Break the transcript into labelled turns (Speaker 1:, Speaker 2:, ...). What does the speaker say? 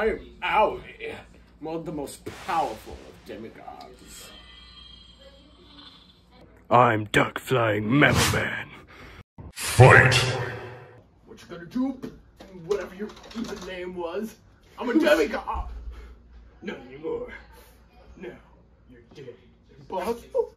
Speaker 1: I am Aoi, one of the most powerful of demigods.
Speaker 2: I'm Dark Flying Mammal Man.
Speaker 3: Fight!
Speaker 1: What you gonna do? Whatever your name was. I'm a demigod! Not anymore. Now, you're dead. Impossible.